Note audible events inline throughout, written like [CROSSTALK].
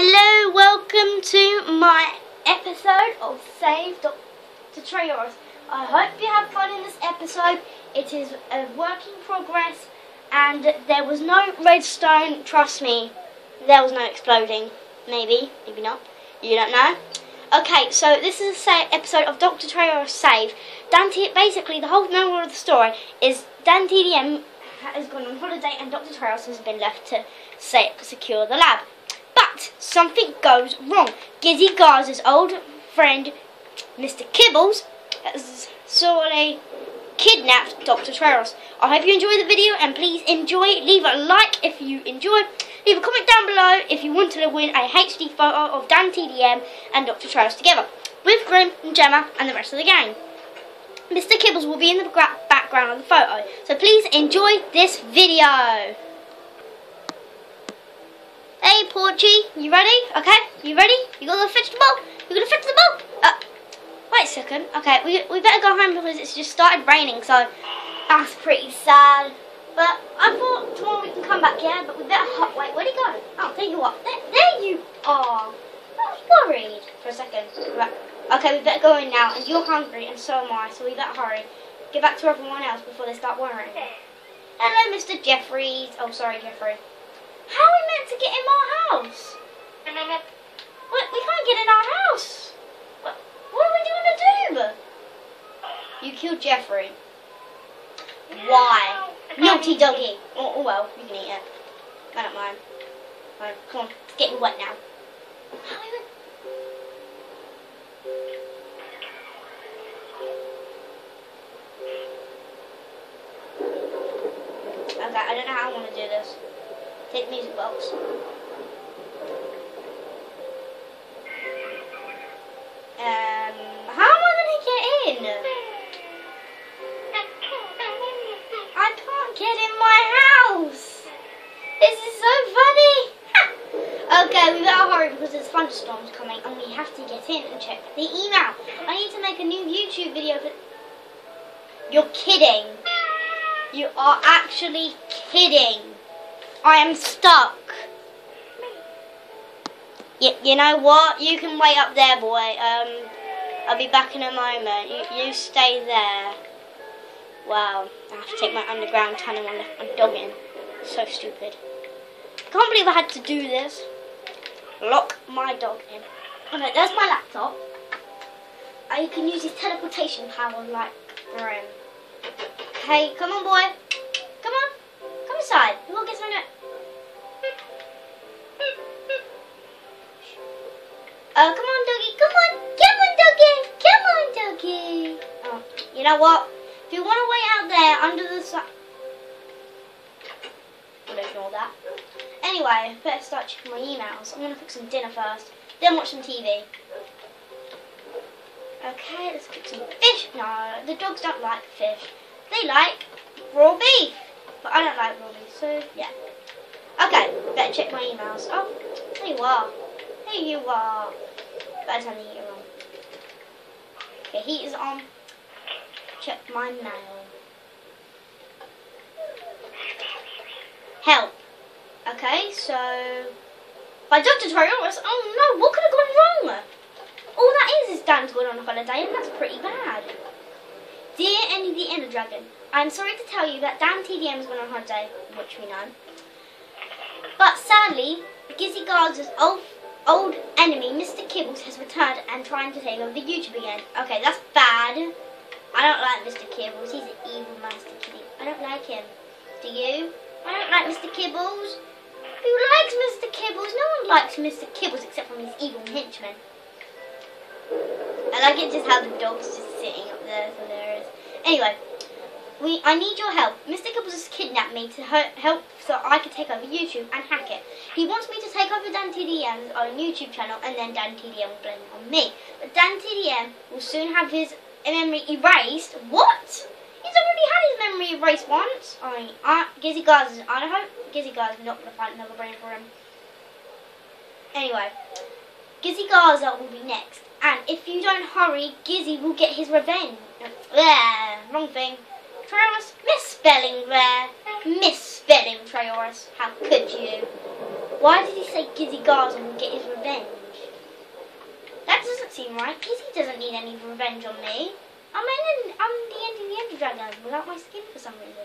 Hello, welcome to my episode of Save Dr. Trayaurus. I hope you have fun in this episode. It is a work in progress and there was no redstone, trust me. There was no exploding. Maybe, maybe not. You don't know. Okay, so this is a episode of Dr. Trayaurus Save. Dante, basically, the whole moral of the story is Dan TDM has gone on holiday and Dr. Trayaurus has been left to secure the lab. But something goes wrong. Gizzy Gazza's old friend, Mr. Kibbles, has sorely kidnapped Dr. Trayaurus. I hope you enjoy the video and please enjoy. Leave a like if you enjoyed. Leave a comment down below if you want to win a HD photo of Dan TDM and Dr. Trayaurus together with Grim and Gemma and the rest of the gang. Mr. Kibbles will be in the background of the photo, so please enjoy this video. Hey, you ready? Okay, you ready? You got the vegetable? You to fetch the vegetable? Uh, wait a second. Okay, we, we better go home because it's just started raining, so that's pretty sad. But I thought tomorrow we can come back, yeah? But we better hop. Wait, where'd he go? Oh, there you are. There, there you are. I was worried for a second. Right. Okay, we better go in now, and you're hungry, and so am I, so we better hurry. Get back to everyone else before they start worrying. Hello, Mr. Jeffries. Oh, sorry, Jeffrey. How are we meant to get in our house? What? We can't get in our house. What, what are we going to do? You killed Jeffrey. Why? Naughty doggy. Oh, oh, well, you can eat it. I don't mind. Right, come on, it's getting wet now. How are we Okay, I don't know how I want to do this. Take music box. Um, how am I to get in? I can't get in my house. This is so funny. okay, we better hurry because there's thunderstorms coming and we have to get in and check the email. I need to make a new YouTube video for... You're kidding. You are actually kidding. I am stuck. You, you know what? You can wait up there, boy. Um, I'll be back in a moment. You, you stay there. Wow. I have to take my underground tunnel on the dog in. So stupid. I can't believe I had to do this. Lock my dog in. Okay, there's my laptop. I can use his teleportation power like Grim. Okay, come on, boy. On. Inside. We'll get some Oh, come on, doggy. Come on. Come on, doggy. Come on, doggy. Oh, you know what? If you want to wait out there under the sun... We'll ignore that. Anyway, better start checking my emails. I'm going to cook some dinner first. Then watch some TV. Okay, let's cook some fish. No, the dogs don't like fish. They like raw beef. But I don't like Robbie, so yeah. Okay, better check my emails. Oh, there you are. There you are. Better turn the heater on. Okay, heat is on. Check my mail. Help. Okay, so by Dr. Trayaurus. Oh no, what could have gone wrong? All that is is Dan's going on holiday, and that's pretty bad. Dear Andy the Ender Dragon, I'm sorry to tell you that Dan TDM has gone on holiday, which we know. But sadly, Gizzy Guards' old old enemy, Mr. Kibbles, has returned and trying to take over the YouTube again. Okay, that's bad. I don't like Mr. Kibbles. He's an evil master kitty. I don't like him. Do you? I don't like Mr. Kibbles. Who likes Mr. Kibbles? No one likes Mr. Kibbles except for his evil henchmen. I like it just how the dog's just sitting is. Anyway, we, I need your help. Mr. Kibbles has kidnapped me to help so I can take over YouTube and hack it. He wants me to take over Dan TDM's own YouTube channel and then Dan TDM will blame it on me. But Dan TDM will soon have his memory erased. What? He's already had his memory erased once. I mean, uh, Gizzy Gazza, I hope Gizzy Gazza's not going to find another brain for him. Anyway, Gizzy Gazza will be next. And if you don't hurry, Gizzy will get his revenge. There, wrong thing. Trayaurus, misspelling there. Misspelling, Trayaurus. How could you? Why did he say say Gizzy Gazza will get his revenge. That doesn't seem right. Gizzy doesn't need any revenge on me. I'm in, I'm the end of the Ender Dragon without my skin for some reason.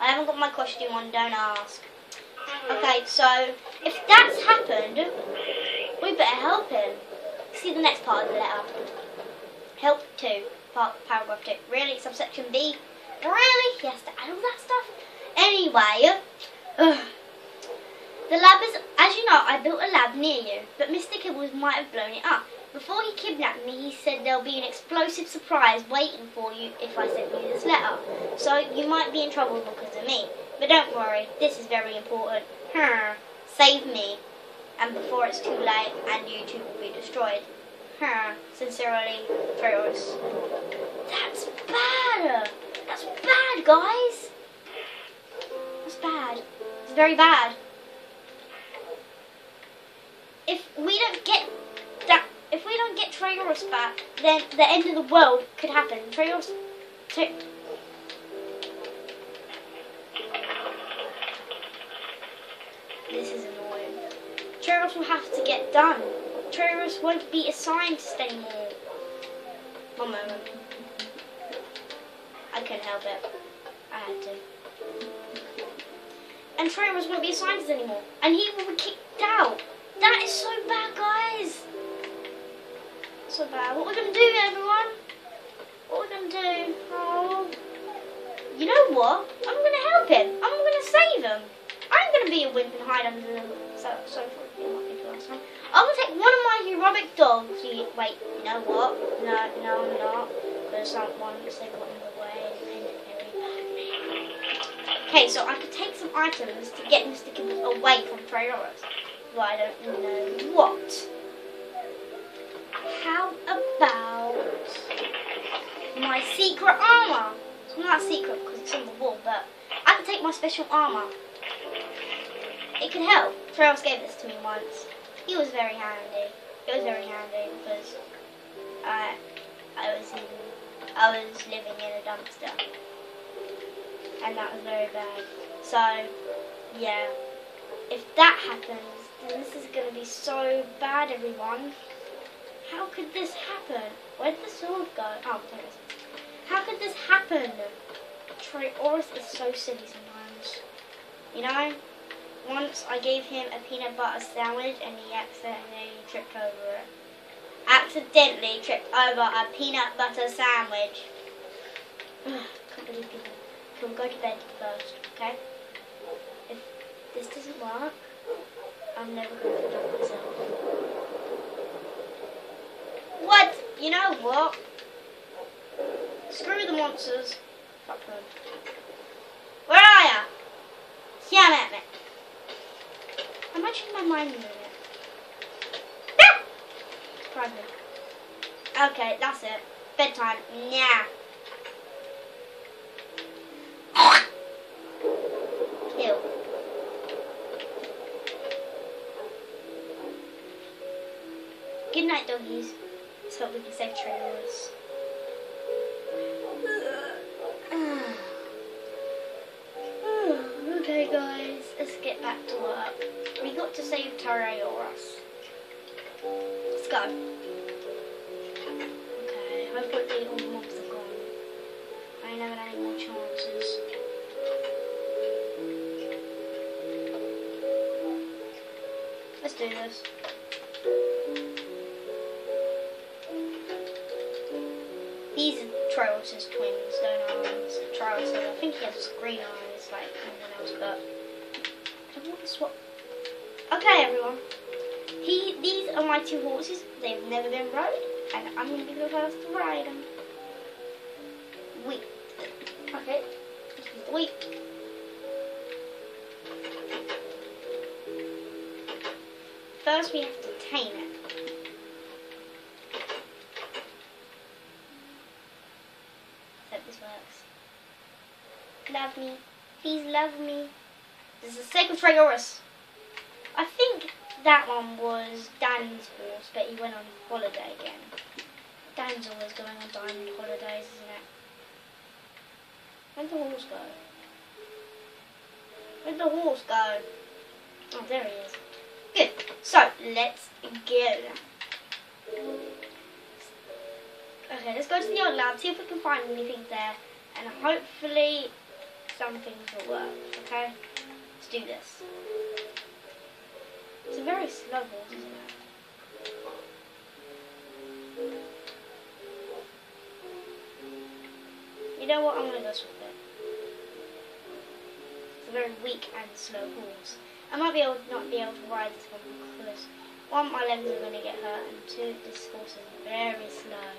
I haven't got my costume on, don't ask. Okay, so if that's happened, we better help him. See the next part of the letter. Help 2, part, paragraph 2. Really? Subsection B? Really? Yes, to add all that stuff? Anyway, the lab is, as you know, I built a lab near you, but Mr. Kibbles might have blown it up. Before he kidnapped me, he said there'll be an explosive surprise waiting for you if I send you this letter. So you might be in trouble because of me. But don't worry, this is very important. Save me. And before it's too late and you two will be destroyed. Her, sincerely, Ferris. That's bad. That's bad, guys. That's bad. It's very bad. If we don't get that, if we don't get Trayaurus back, then the end of the world could happen. Trayaurus, Tra This is annoying. Trayaurus will have to get done. Trayaurus won't be a scientist anymore. One moment. I couldn't help it. I had to. And Trayaurus won't be a scientist anymore. And he will be kicked out. That is so bad, guys. So bad. What are we going to do, everyone? What are we going to do? Oh. You know what? I'm going to help him. I'm going to save him. Going to be a wimp and hide under the sofa. I'm going to take one of my heroic dogs. Wait, you know what? No, no, I'm not. Because someone said got in the way Okay, so I could take some items to get Mr. Kibbles away from Trayaurus. But I don't know what. How about my secret armor? It's not secret because it's on the wall, but I can take my special armor. It could help. Trails gave this to me once. He was very handy. It was very handy because I I was in I was living in a dumpster. And that was very bad. So yeah. If that happens, then this is gonna be so bad everyone. How could this happen? Where'd the sword go? Oh, there it is. How could this happen? Trayaurus is so silly sometimes. You know? Once I gave him a peanut butter sandwich and he accidentally tripped over it. Accidentally tripped over a peanut butter sandwich. [SIGHS] Can't believe people. Can we go to bed first, okay? If this doesn't work, I'm never going to drop myself. What? You know what? Screw the monsters. Fuck them. Where are ya? Yeah, me. I'm actually my mind a minute. Ah! Pregnant. Okay, that's it. Bedtime. Nah. Ew. Good night, doggies. Let's hope we can save trailers. Let's get back to work. We got to save Trayaurus. Let's go. Okay, hopefully all the mobs are gone. I ain't having any more chances. Let's do this. These are Trayaurus' twins, don't eyes. Trayaurus, I think he has green eyes like everyone else, but I want to swap. Okay, everyone. He, these are my two horses. They've never been rode, and I'm going to be the first to ride them. Wait. Okay. Wait. First, we have to tame it. Hope this works. Love me. Please love me. This is the second Trayaurus. I think that one was Dan's horse, but he went on holiday again. Dan's always going on diamond holidays, isn't it? Where'd the horse go? Where'd the horse go? Oh, there he is. Good. So, let's go. Okay, let's go to the old lab, see if we can find anything there, and hopefully some things will work, okay? Do this. It's a very slow horse, isn't it? You know what, I'm going to go with it. It's a very weak and slow horse. I might be able not be able to ride this one because one, my legs are going to get hurt, and two, this horse is very slow.